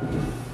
you